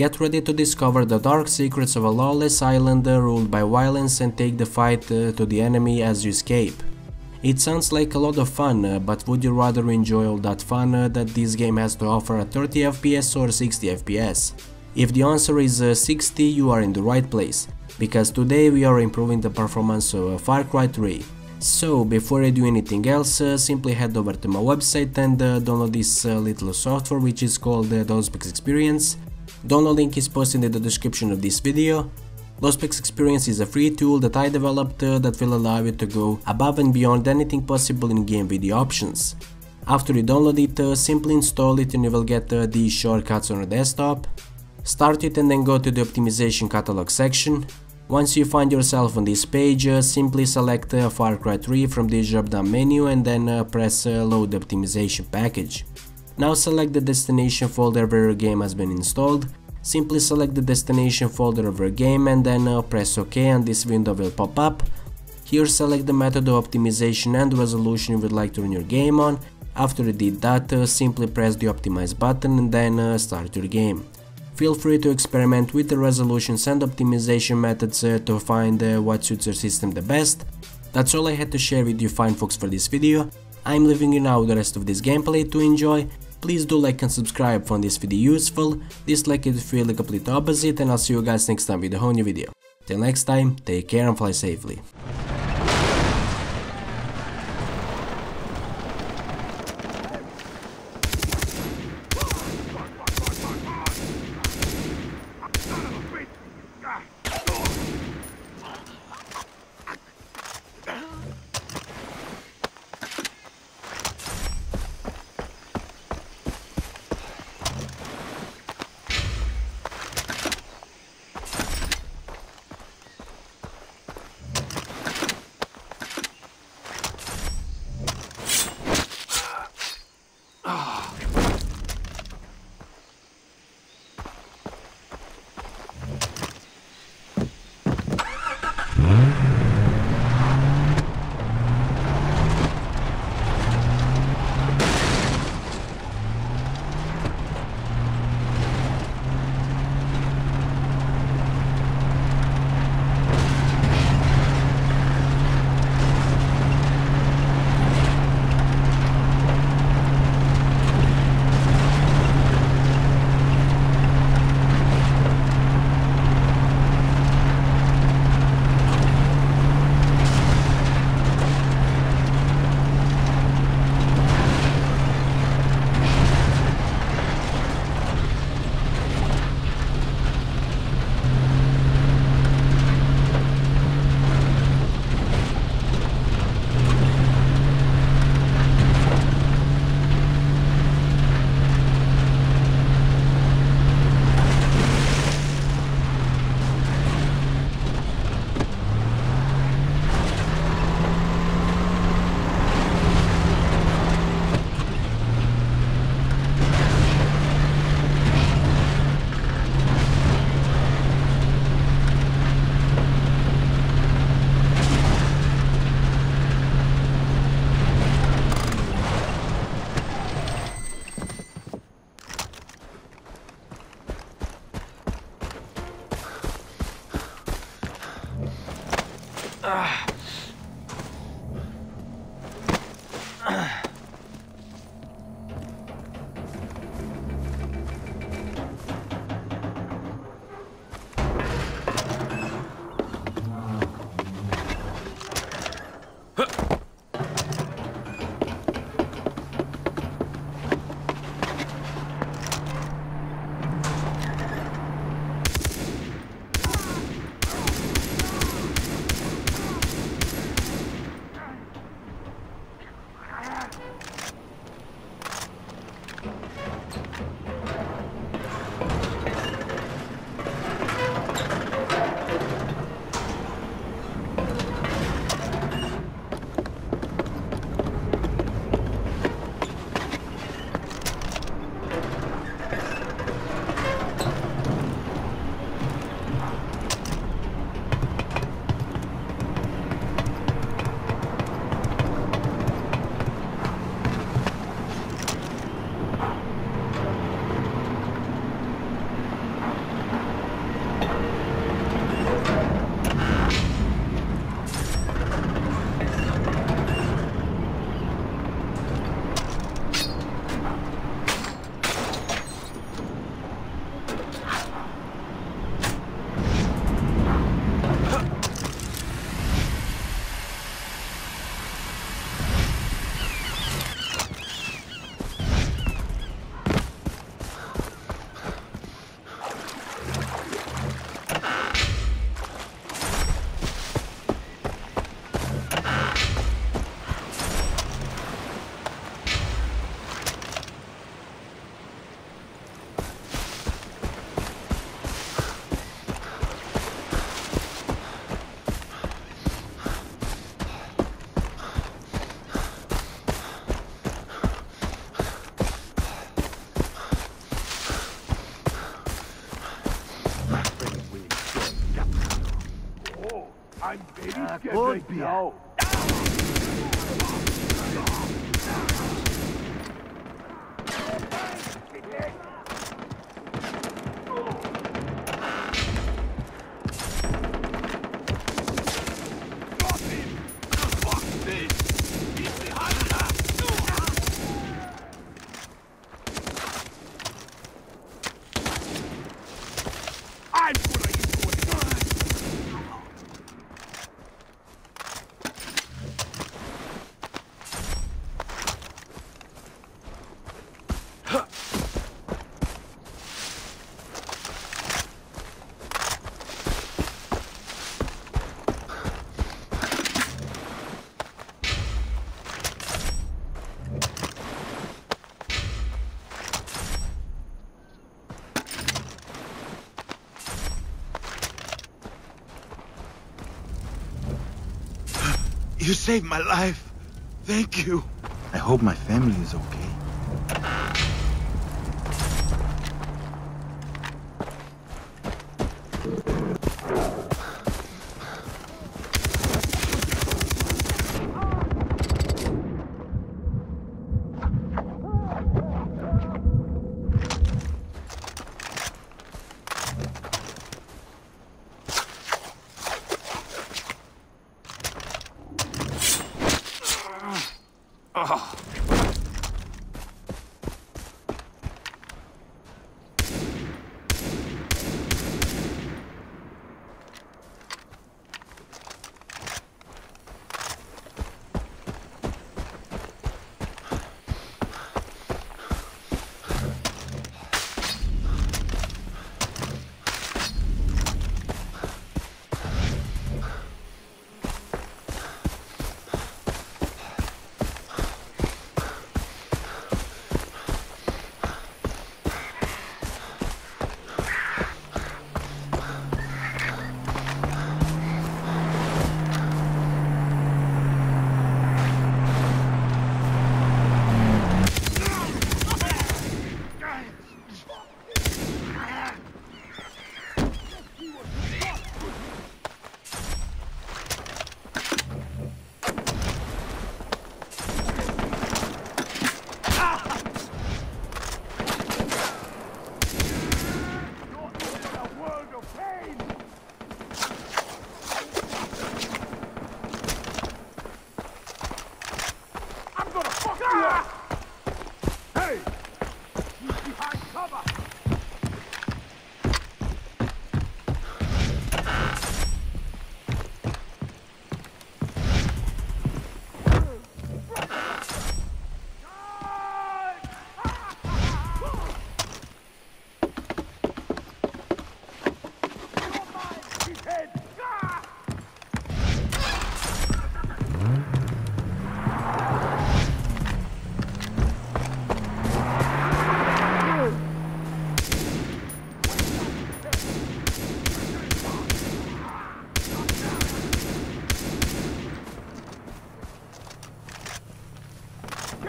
Get ready to discover the dark secrets of a lawless island ruled by violence and take the fight uh, to the enemy as you escape. It sounds like a lot of fun, uh, but would you rather enjoy all that fun uh, that this game has to offer at 30 FPS or 60 FPS? If the answer is uh, 60, you are in the right place, because today we are improving the performance of Far Cry 3. So, before I do anything else, simply head over to my website and download this little software which is called uh, Low Specs Experience. Download link is posted in the description of this video. Low Specs Experience is a free tool that I developed uh, that will allow you to go above and beyond anything possible in game video options. After you download it, uh, simply install it and you will get uh, these shortcuts on your desktop. Start it and then go to the optimization catalog section. Once you find yourself on this page, uh, simply select uh, Far Cry 3 from the drop down menu and then uh, press load optimization package. Now select the destination folder where your game has been installed Simply select the destination folder of your game and then uh, press OK and this window will pop up. Here select the method of optimization and resolution you would like to run your game on. After you did that, uh, simply press the optimize button and then uh, start your game. Feel free to experiment with the resolutions and optimization methods uh, to find uh, what suits your system the best. That's all I had to share with you fine folks for this video. I'm leaving you now the rest of this gameplay to enjoy Please do like and subscribe find this video useful, dislike it if you feel the complete opposite and I'll see you guys next time with a whole new video. Till next time, take care and fly safely. I'm baby uh, scared right now. Be You saved my life. Thank you. I hope my family is okay.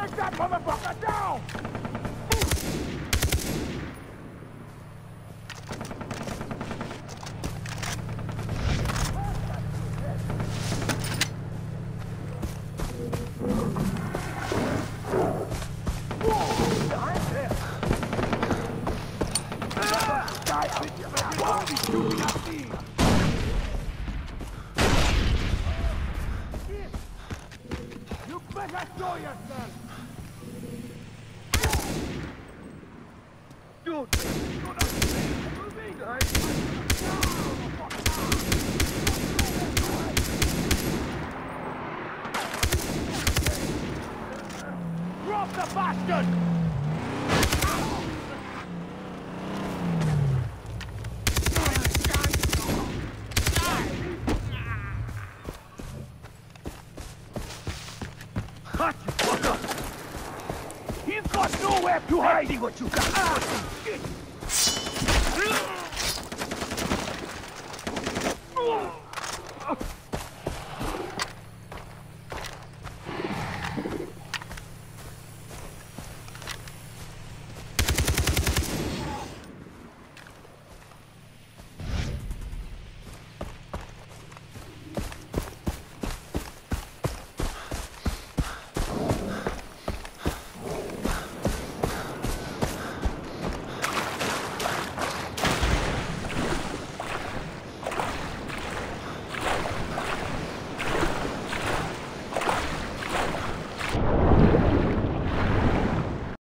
Take that motherfucker down! Let us yourself! off the bastard! Cut you fucker! You've got nowhere to hide! I see what you got! Ah.